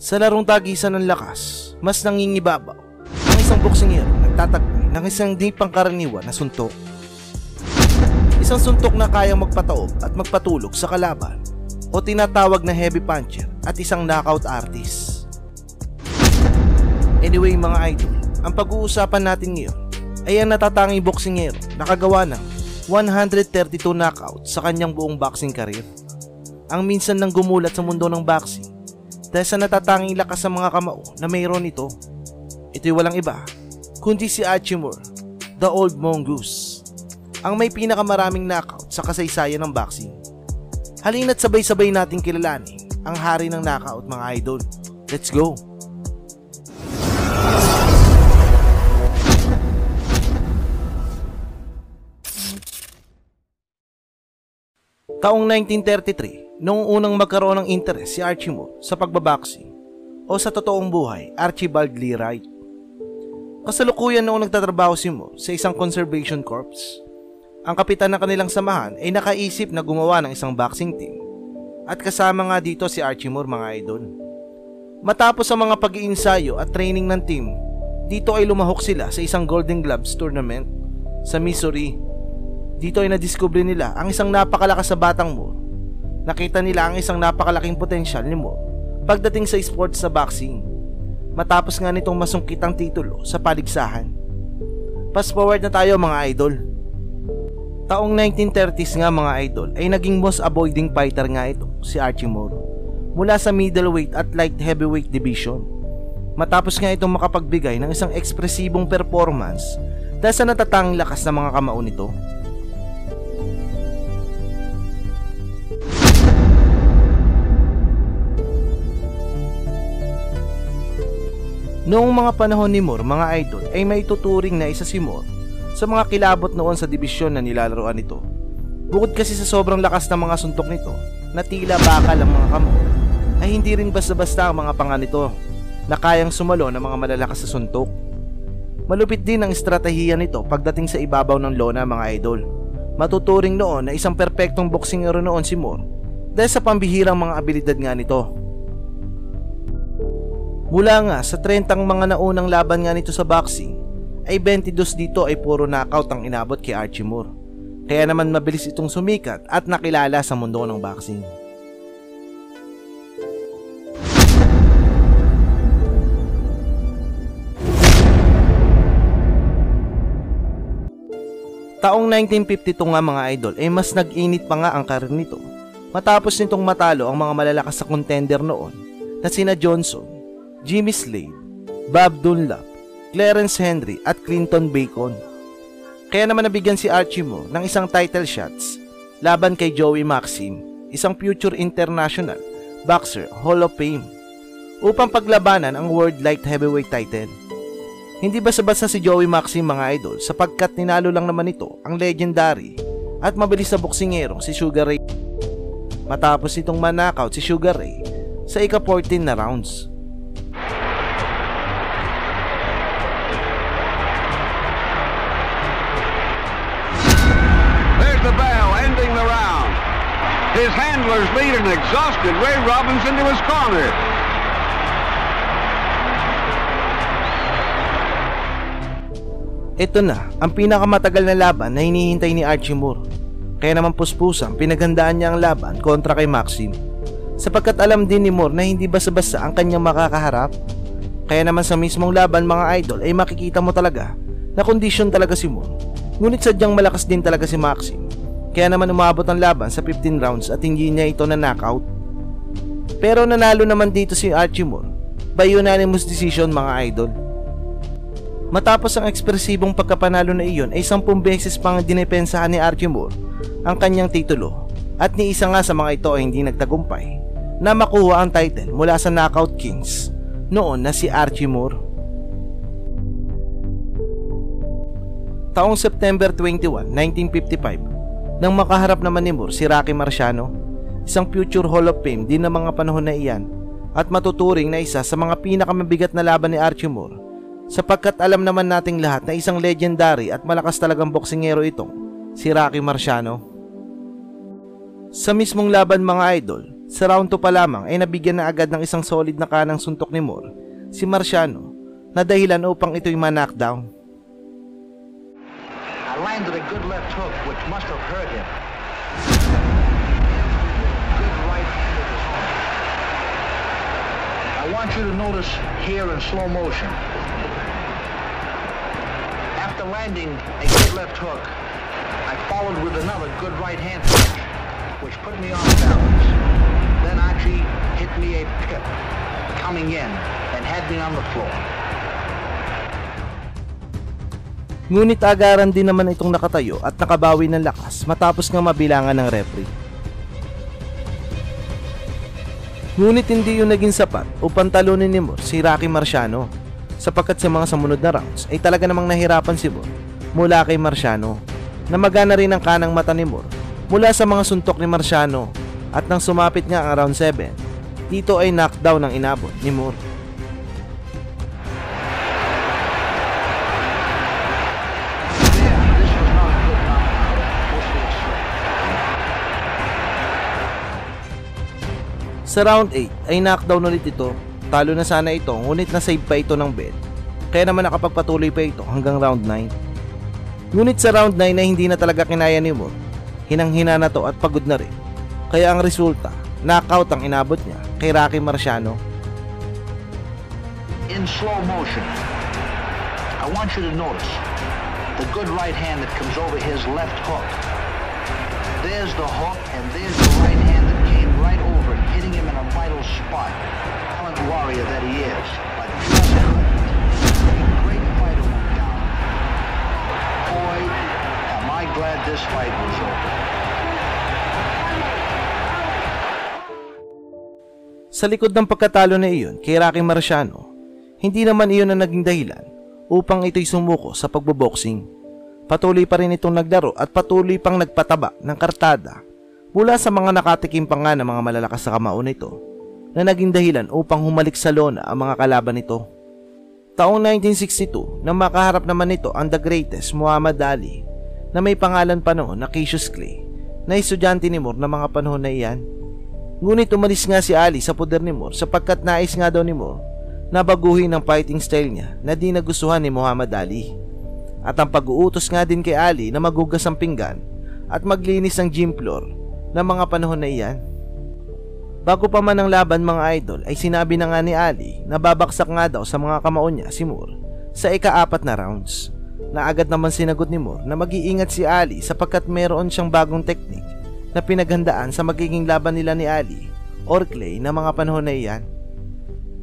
Sa larong tagisan ng lakas, mas nangingibabaw ang isang boksingero nagtatagpay ng isang di pangkaraniwan na suntok. Isang suntok na kayang magpataob at magpatulog sa kalaban o tinatawag na heavy puncher at isang knockout artist. Anyway mga idol, ang pag-uusapan natin ngayon ay ang natatanging boksingero na kagawa ng 132 knockout sa kanyang buong boxing career. Ang minsan nang gumulat sa mundo ng boxing dahil sa natatanging lakas sa mga kamao na mayroon ito. Ito'y walang iba, kundi si Achimur, the old mongoose, ang may pinakamaraming knockout sa kasaysayan ng boxing. Halina't sabay-sabay nating kilalanin ang hari ng knockout mga idol. Let's go! Taong 1933, noong unang magkaroon ng interes si Archie Moore sa pagbaboxing o sa totoong buhay, Archibald Lee Wright. Kasalukuyan noong nagtatrabaho si Moore sa isang conservation corps. Ang kapitan ng kanilang samahan ay nakaisip na gumawa ng isang boxing team at kasama nga dito si Archie Moore mga idol. Matapos ang mga pag-iinsayo at training ng team, dito ay lumahok sila sa isang Golden Gloves tournament sa Missouri dito ay nadiskubre nila ang isang napakalakas sa batang Moore. Nakita nila ang isang napakalaking potensyal ni Moore pagdating sa sports sa boxing. Matapos nga nitong masungkitang titulo sa paligsahan. Fast forward na tayo mga idol. Taong 1930s nga mga idol ay naging most avoiding fighter nga ito si Archie Moore mula sa middleweight at light heavyweight division. Matapos nga itong makapagbigay ng isang ekspresibong performance dahil sa natatanging lakas ng mga kamao nito. Noong mga panahon ni Moore, mga idol, ay may tuturing na isa si Moore sa mga kilabot noon sa dibisyon na nilalaroan nito. Bukod kasi sa sobrang lakas ng mga suntok nito, na tila bakal ang mga kamo, ay hindi rin basta-basta ang mga panga nito na kayang sumalo ng mga malalakas sa suntok. Malupit din ang estratehiya nito pagdating sa ibabaw ng lona mga idol. Matuturing noon na isang perpektong boksingero noon si Moore dahil sa pambihirang mga abilidad nga nito Mula nga sa 30 mga naunang laban nga nito sa boxing, ay 22 dito ay puro knockout ang inabot kay Archie Moore. Kaya naman mabilis itong sumikat at nakilala sa mundo ng boxing. Taong 1952 nga mga idol ay mas nag-init pa nga ang karir nito matapos nitong matalo ang mga malalakas sa contender noon na sina Johnson, Jimmy Slade, Bob Dunlap, Clarence Henry at Clinton Bacon. Kaya naman nabigyan si Archie mo ng isang title shots laban kay Joey Maxim, isang future international boxer Hall of Fame, upang paglabanan ang World Light Heavyweight title. Hindi basta-basta si Joey Maxim mga idol sapagkat ninalo lang naman ito ang legendary at mabilis na boksingero si Sugar Ray. Matapos itong manakaut si Sugar Ray sa ika-14 na rounds. His handlers lead an exhausted Ray Robinson to his corner. Ito na, ang pinakamatagal na laban na hinihintay ni Archie Moore. Kaya naman puspusang pinaghandaan niya ang laban kontra kay Maxim. Sapagkat alam din ni Moore na hindi basta-basta ang kanyang makakaharap. Kaya naman sa mismong laban mga idol ay makikita mo talaga na kondisyon talaga si Moore. Ngunit sadyang malakas din talaga si Maxim kaya naman umabot ang laban sa 15 rounds at hindi niya ito na knockout. Pero nanalo naman dito si Archie Moore by unanimous decision mga idol. Matapos ang ekspresibong pagkapanalo na iyon ay 10 beses pang dinepensahan ni Archie Moore ang kanyang titulo at ni isa nga sa mga ito ay hindi nagtagumpay na makuha ang title mula sa Knockout Kings noon na si Archie Moore. Taong September 21, 1955 nang makaharap naman ni Moore si Rocky Marciano, isang future Hall of Fame din ng mga panahon na iyan at matuturing na isa sa mga pinakamabigat na laban ni Archie Moore sapagkat alam naman nating lahat na isang legendary at malakas talagang boksingero itong si Rocky Marciano. Sa mismong laban mga idol, Sa round 2 pa lamang ay nabigyan na agad ng isang solid na kanang suntok ni Moore, si Marciano, na dahilan upang ito'y ma-knockdown. Landed a good left hook, which must have hurt him. Good right of his own. I want you to notice here in slow motion. After landing a good left hook, I followed with another good right hand punch, which put me off balance. Then Archie hit me a pip coming in and had me on the floor. Ngunit agaran din naman itong nakatayo at nakabawi ng lakas matapos nga mabilangan ng referee. Ngunit hindi yun naging sapat upang talunin ni Moore si Rocky Marciano sapagkat sa mga sumunod na rounds ay talaga namang nahirapan si Moore mula kay Marciano na magana rin ang kanang mata ni Moore mula sa mga suntok ni Marciano at nang sumapit nga ang round 7 dito ay knockdown ang inabot ni Moore. Sa round 8 ay knockdown ulit ito. Talo na sana ito ngunit na-save pa ito ng bed. Kaya naman nakapagpatuloy pa ito hanggang round 9. Ngunit sa round 9 na hindi na talaga kinaya ni Moore, hinang-hina na to at pagod na rin. Kaya ang resulta, knockout ang inabot niya kay Rocky Marciano. In slow motion, I want you to notice the good right hand that comes over his left hook. There's the hook, and there's the right hand that right over, hitting him in a vital spot. Talent warrior that he is, but great fighter went down. Boy, am I glad this fight was over. Sa likod ng pagkatalo na iyon kay Rocky Marciano, hindi naman iyon ang naging dahilan upang ito'y sumuko sa pagboboxing. Patuloy pa rin itong naglaro at patuloy pang nagpataba ng kartada mula sa mga nakatikim pa nga ng mga malalakas sa kamao nito na naging dahilan upang humalik sa lona ang mga kalaban nito. Taong 1962 nang makaharap naman nito ang the greatest Muhammad Ali na may pangalan pa noon na Cassius Clay na estudyante ni Moore na mga panahon na iyan. Ngunit umalis nga si Ali sa poder ni Moore sapagkat nais nga daw ni Moore na baguhin ang fighting style niya na di nagustuhan ni Muhammad Ali. At ang pag-uutos nga din kay Ali na magugas ang pinggan at maglinis ng gym floor ng mga panahon na iyan. Bago pa man ang laban mga idol ay sinabi na nga ni Ali na babaksak nga daw sa mga kamao niya si Moore sa ika-apat na rounds. Na agad naman sinagot ni Moore na mag-iingat si Ali sapagkat meron siyang bagong teknik na pinaghandaan sa magiging laban nila ni Ali or Clay na mga panahon na iyan.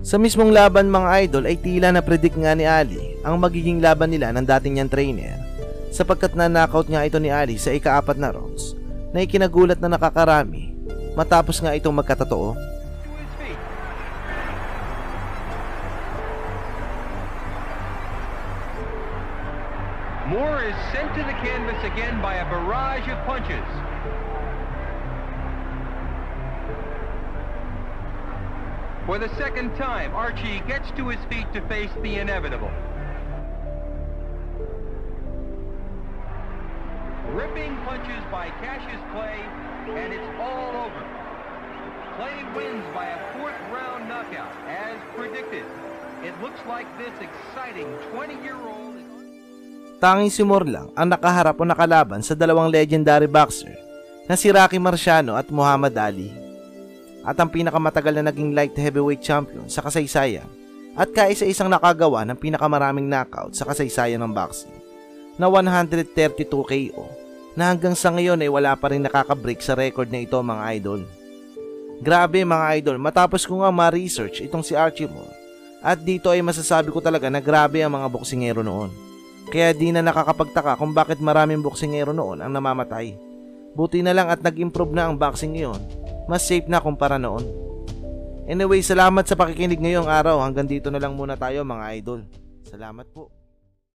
Sa mismong laban mga idol ay tila na predict nga ni Ali ang magiging laban nila ng dating niyang trainer sapagkat na-knockout nga ito ni Ali sa ika-apat na rounds na ikinagulat na nakakarami matapos nga itong magkatotoo. Moore is sent to the canvas again by a barrage of punches. For the second time, Archie gets to his feet to face the inevitable. Ripping punches by Cassius Clay, and it's all over. Clay wins by a fourth round knockout, as predicted. It looks like this exciting 20-year-old is... Tanging si Moore ang nakaharap o nakalaban sa dalawang legendary boxer na si Rocky Marciano at Muhammad Ali. At ang pinakamatagal na naging light heavyweight champion sa kasaysayan at kaisa-isang nakagawa ng pinakamaraming knockout sa kasaysayan ng boxing na 132 KO na hanggang sa ngayon ay wala pa rin nakaka-break sa record na ito mga idol. Grabe mga idol, matapos ko nga ma-research itong si Archie Moore at dito ay masasabi ko talaga na grabe ang mga boksingero noon. Kaya di na nakakapagtaka kung bakit maraming boksingero noon ang namamatay. Buti na lang at nag-improve na ang boxing ngayon. Mas safe na kumpara noon. Anyway, salamat sa pakikinig ngayong araw. Hanggang dito na lang muna tayo mga idol. Salamat po.